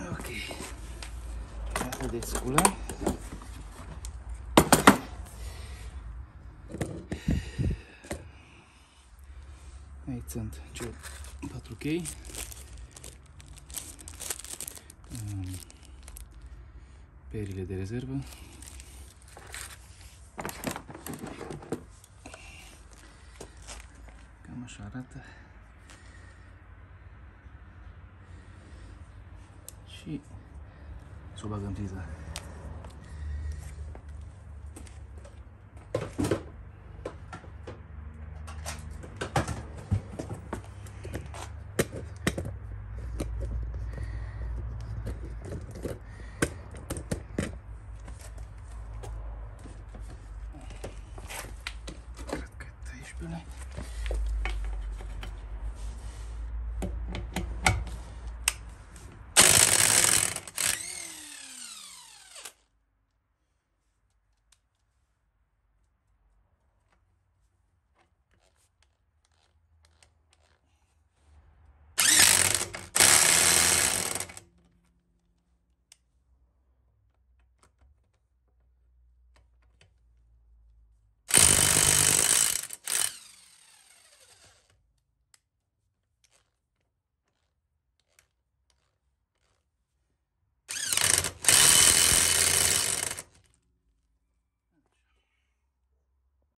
Ok. Asta de sculă. Aici sunt cele patru chei. Um, Perile de rezervă. Cam așa arată. しいそばがんピザ。Vielleicht.